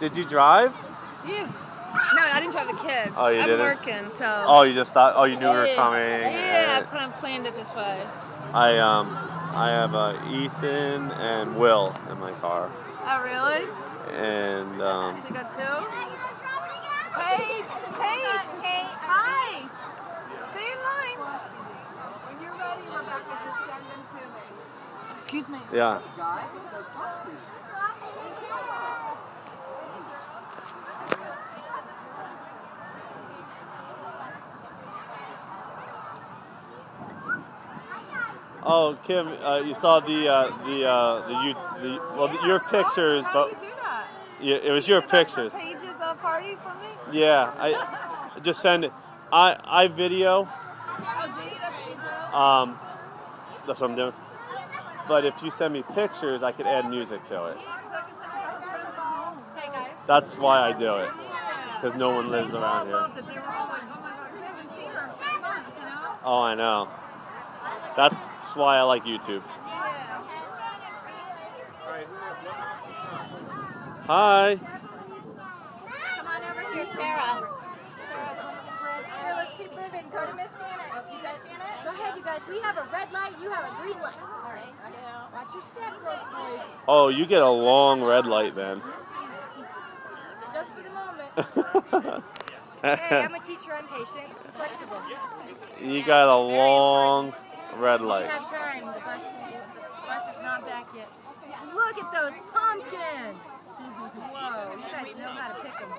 did you drive? Yeah. No, I didn't drive the kids. Oh, you I'm didn't? working, so. Oh, you just thought. Oh, you knew we were coming. Yeah, I put on planned it this way. I um, I have uh, Ethan and Will in my car, Oh, really? and um, So you got two? Paige! Paige! Hi! Stay in line. When you're ready, Rebecca, just send them to me. Excuse me. yeah. Oh, Kim, uh, you saw the uh, the uh, the you the well the, your pictures, How but do you do that? yeah, it was your pictures. For Paige's uh, party for me? Yeah, I just send it. I I video. Oh, that's what? Um, that's what I'm doing. But if you send me pictures, I could add music to it. Yeah, 'cause I can send it to our friends at home. Hey, guys. That's why I do it. because no one lives around all here. loved it. They were all like, oh my god, 'cause they haven't seen her in six months, you know? Oh, I know. That's why I like YouTube. Hi. Come on over here, Sarah. Here, let's keep moving. Go to Miss Janet. You guys, Janet? Go ahead, you guys. We have a red light. You have a green light. All right. I know. Watch your step, girls. Oh, you get a long red light then. Just for the moment. hey, I'm a teacher. I'm patient, flexible. you got a long red We light. have time. The bus, the bus is not back yet. Look at those pumpkins. Whoa, you guys know how to pick them.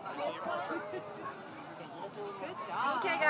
Okay, guys.